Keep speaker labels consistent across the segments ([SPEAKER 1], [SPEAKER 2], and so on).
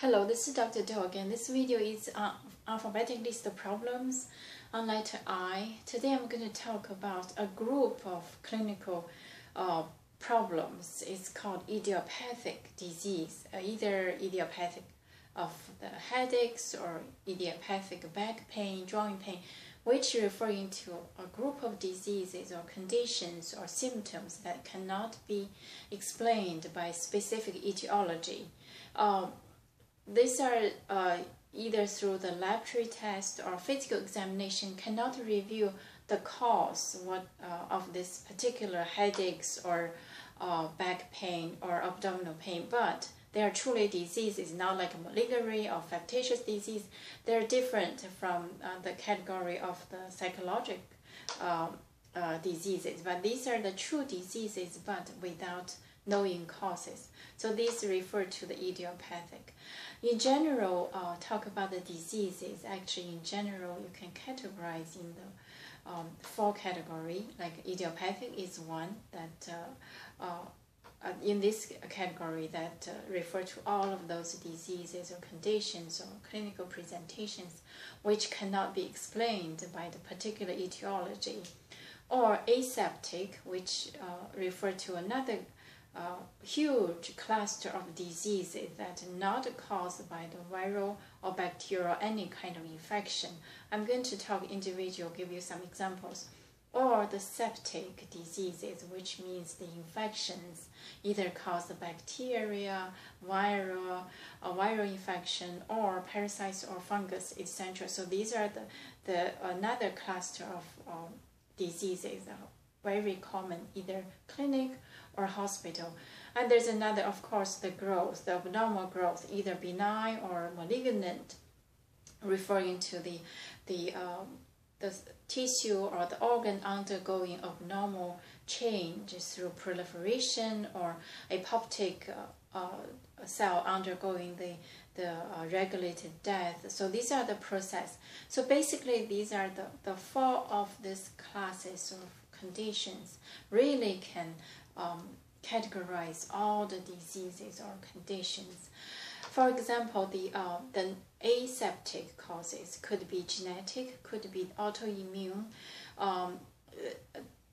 [SPEAKER 1] Hello, this is Dr. Do again. This video is uh, alphabetic list of problems on letter I. Today I'm going to talk about a group of clinical uh, problems. It's called idiopathic disease, uh, either idiopathic of the headaches or idiopathic back pain, joint pain, which referring to a group of diseases or conditions or symptoms that cannot be explained by specific etiology. Um, these are uh, either through the laboratory test or physical examination cannot reveal the cause what, uh, of this particular headaches or uh, back pain or abdominal pain, but they are truly diseases, not like a malignery or factitious disease. They're different from uh, the category of the psychologic um, uh, diseases, but these are the true diseases, but without knowing causes. So these refer to the idiopathic. In general, uh, talk about the diseases. Actually, in general, you can categorize in the um, four category. Like idiopathic is one that uh, uh, in this category that uh, refer to all of those diseases or conditions or clinical presentations which cannot be explained by the particular etiology or aseptic which uh, refer to another a huge cluster of diseases that are not caused by the viral or bacterial any kind of infection. I'm going to talk individual, give you some examples. Or the septic diseases, which means the infections either caused bacteria, viral, a viral infection, or parasites or fungus, etc. So these are the, the another cluster of um, diseases very common, either clinic or hospital. And there's another, of course, the growth, the abnormal growth, either benign or malignant, referring to the, the, um, the tissue or the organ undergoing abnormal change through proliferation or apoptic uh, uh, cell undergoing the, the uh, regulated death. So these are the process. So basically these are the, the four of these classes of conditions really can um, categorize all the diseases or conditions. For example, the, uh, the aseptic causes could be genetic, could be autoimmune, um,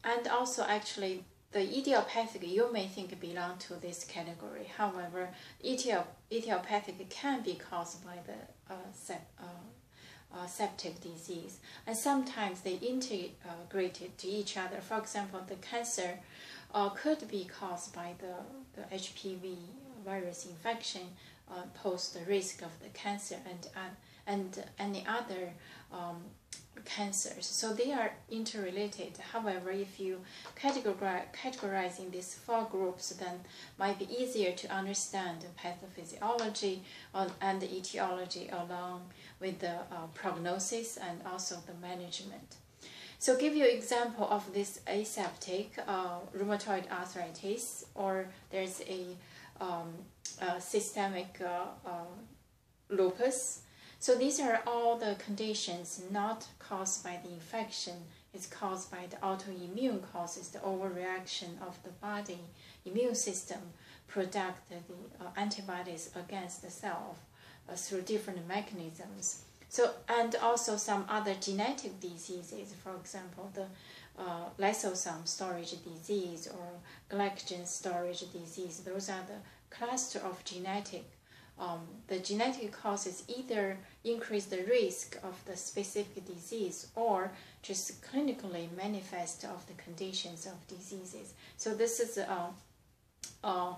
[SPEAKER 1] and also actually the idiopathic you may think belong to this category. However, idiop idiopathic can be caused by the uh, uh, uh, septic disease, and sometimes they integrate to each other. For example, the cancer uh, could be caused by the, the HPV virus infection, uh, pose the risk of the cancer and, uh, and any other um, cancers. So they are interrelated. However, if you categorize, in these four groups, then might be easier to understand the pathophysiology and the etiology along with the uh, prognosis and also the management. So give you example of this aseptic uh, rheumatoid arthritis or there's a, um, a systemic uh, uh, lupus. So these are all the conditions not caused by the infection. It's caused by the autoimmune causes, the overreaction of the body immune system product the uh, antibodies against the self uh, through different mechanisms. So, and also some other genetic diseases, for example, the uh, lysosome storage disease or glycogen storage disease. Those are the cluster of genetic. Um, the genetic causes either increase the risk of the specific disease or just clinically manifest of the conditions of diseases. So this is uh, uh,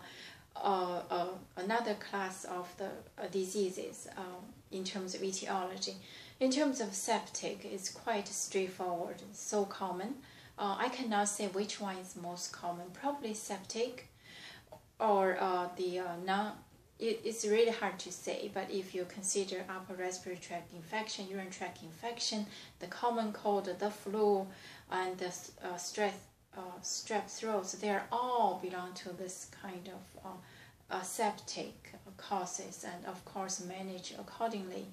[SPEAKER 1] uh, uh, another class of the uh, diseases um, in terms of etiology. In terms of septic, it's quite straightforward, so common. Uh, I cannot say which one is most common, probably septic or uh, the non it, it's really hard to say, but if you consider upper respiratory tract infection, urinary tract infection, the common cold, the flu, and the uh, strep, uh, strep throats, they are all belong to this kind of uh, septic causes and of course manage accordingly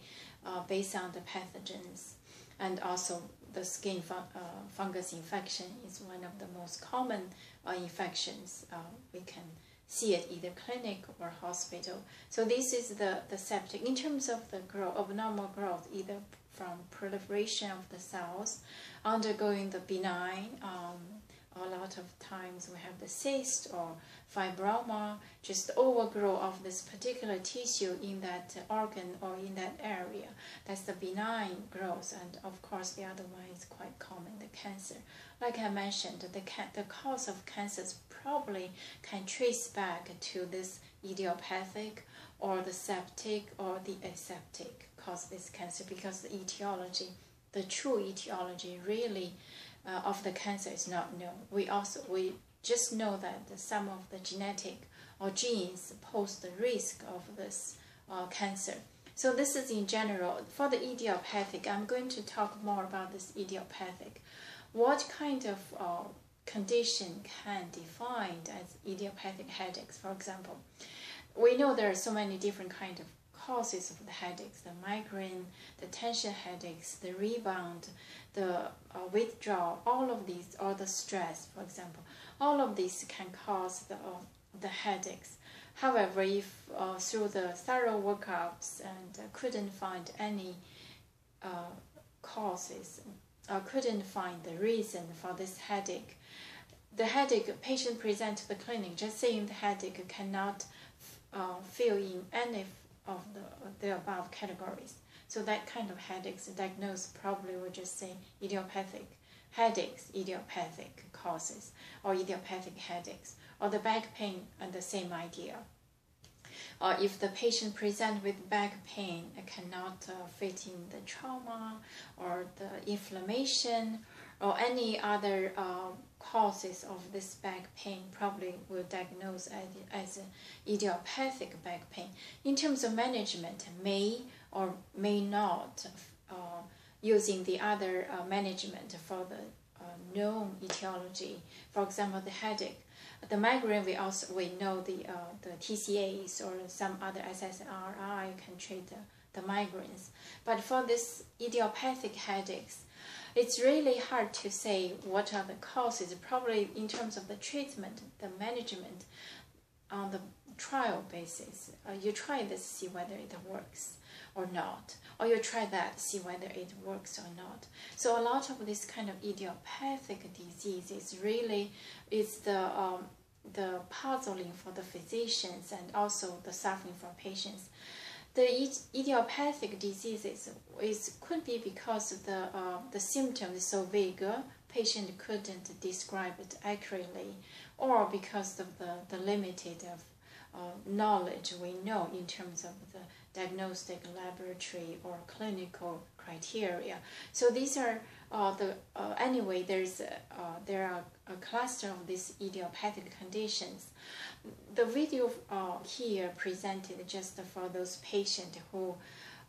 [SPEAKER 1] uh, based on the pathogens. And also the skin uh, fungus infection is one of the most common uh, infections uh, we can see it either clinic or hospital. So this is the, the septic. In terms of the growth, abnormal growth, either from proliferation of the cells, undergoing the benign, um, a lot of times we have the cyst or fibroma, just overgrow of this particular tissue in that organ or in that area. That's the benign growth, and of course the other one is quite common, the cancer. Like I mentioned, the, the cause of cancers probably can trace back to this idiopathic or the septic or the aseptic cause this cancer because the etiology, the true etiology really uh, of the cancer is not known. We also we just know that some of the genetic or genes pose the risk of this uh, cancer. So this is in general. For the idiopathic, I'm going to talk more about this idiopathic. What kind of uh, condition can defined as idiopathic headaches, for example? We know there are so many different kind of causes of the headaches, the migraine, the tension headaches, the rebound, the uh, withdrawal, all of these, or the stress, for example, all of these can cause the, uh, the headaches. However, if uh, through the thorough workups and uh, couldn't find any uh, causes, or couldn't find the reason for this headache, the headache patient present to the clinic just saying the headache cannot uh, fill in any of the, the above categories. So that kind of headaches diagnosed probably would just say idiopathic headaches, idiopathic causes, or idiopathic headaches, or the back pain and the same idea. Or if the patient present with back pain, cannot uh, fit in the trauma or the inflammation or any other uh, causes of this back pain probably will diagnose as, as idiopathic back pain. In terms of management, may or may not uh, using the other uh, management for the uh, known etiology. For example, the headache. The migraine, we also we know the uh, the TCAs or some other SSRI can treat the, the migraines. But for this idiopathic headaches, it's really hard to say what are the causes. Probably in terms of the treatment, the management, on the trial basis, uh, you try this, see whether it works or not, or you try that, see whether it works or not. So a lot of this kind of idiopathic disease is really is the um, the puzzling for the physicians and also the suffering for patients. The idiopathic diseases is could be because the uh, the symptom is so vague, patient couldn't describe it accurately, or because of the, the limited of uh, knowledge we know in terms of the diagnostic laboratory or clinical criteria. So these are uh, the uh, anyway. There's uh, there are a cluster of these idiopathic conditions. The video uh, here presented just for those patients who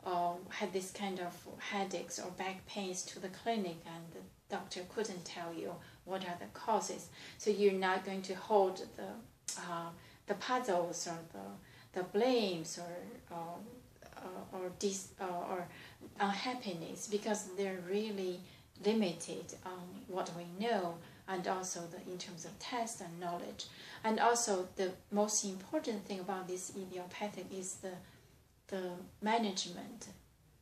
[SPEAKER 1] uh, had this kind of headaches or back pains to the clinic and the doctor couldn't tell you what are the causes. So you're not going to hold the uh, the puzzles or the the blames or um, uh, or dis uh, or unhappiness because they're really limited on what we know and also the, in terms of test and knowledge. And also the most important thing about this idiopathic is the, the management.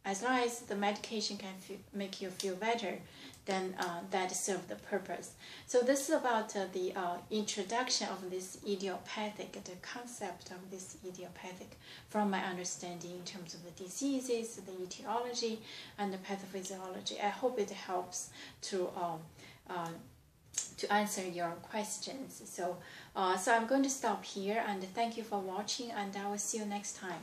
[SPEAKER 1] As long as the medication can make you feel better, then uh, that serves the purpose. So this is about uh, the uh, introduction of this idiopathic, the concept of this idiopathic from my understanding in terms of the diseases, the etiology, and the pathophysiology. I hope it helps to um, uh, to answer your questions. So, uh, so I'm going to stop here and thank you for watching and I will see you next time.